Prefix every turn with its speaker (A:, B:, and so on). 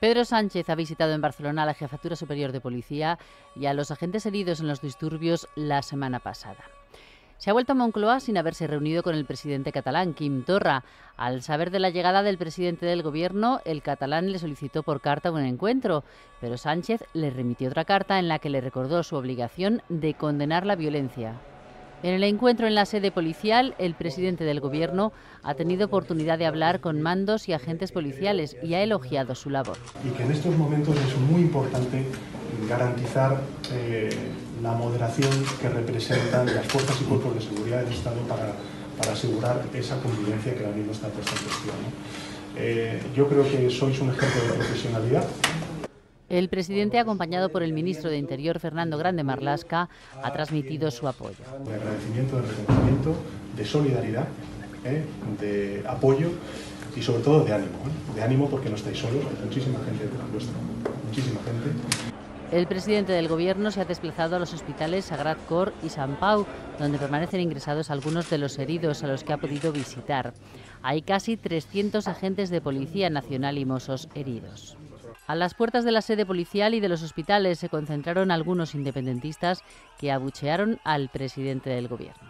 A: Pedro Sánchez ha visitado en Barcelona a la Jefatura Superior de Policía y a los agentes heridos en los disturbios la semana pasada. Se ha vuelto a Moncloa sin haberse reunido con el presidente catalán, Quim Torra. Al saber de la llegada del presidente del gobierno, el catalán le solicitó por carta un encuentro, pero Sánchez le remitió otra carta en la que le recordó su obligación de condenar la violencia. En el encuentro en la sede policial, el presidente del Gobierno ha tenido oportunidad de hablar con mandos y agentes policiales y ha elogiado su labor.
B: Y que en estos momentos es muy importante garantizar eh, la moderación que representan las fuerzas y cuerpos de seguridad del Estado para, para asegurar esa convivencia que ahora mismo está puesta en cuestión. Eh, yo creo que sois un ejemplo de profesionalidad
A: el presidente, acompañado por el ministro de Interior, Fernando Grande Marlasca, ha transmitido su apoyo.
B: De agradecimiento, de reconocimiento, de solidaridad, ¿eh? de apoyo y sobre todo de ánimo. ¿eh? De ánimo porque no estáis solos, hay muchísima gente detrás vuestra, muchísima gente.
A: El presidente del Gobierno se ha desplazado a los hospitales Sagrat Cor y San Pau, donde permanecen ingresados algunos de los heridos a los que ha podido visitar. Hay casi 300 agentes de Policía Nacional y Mossos heridos. A las puertas de la sede policial y de los hospitales se concentraron algunos independentistas que abuchearon al presidente del gobierno.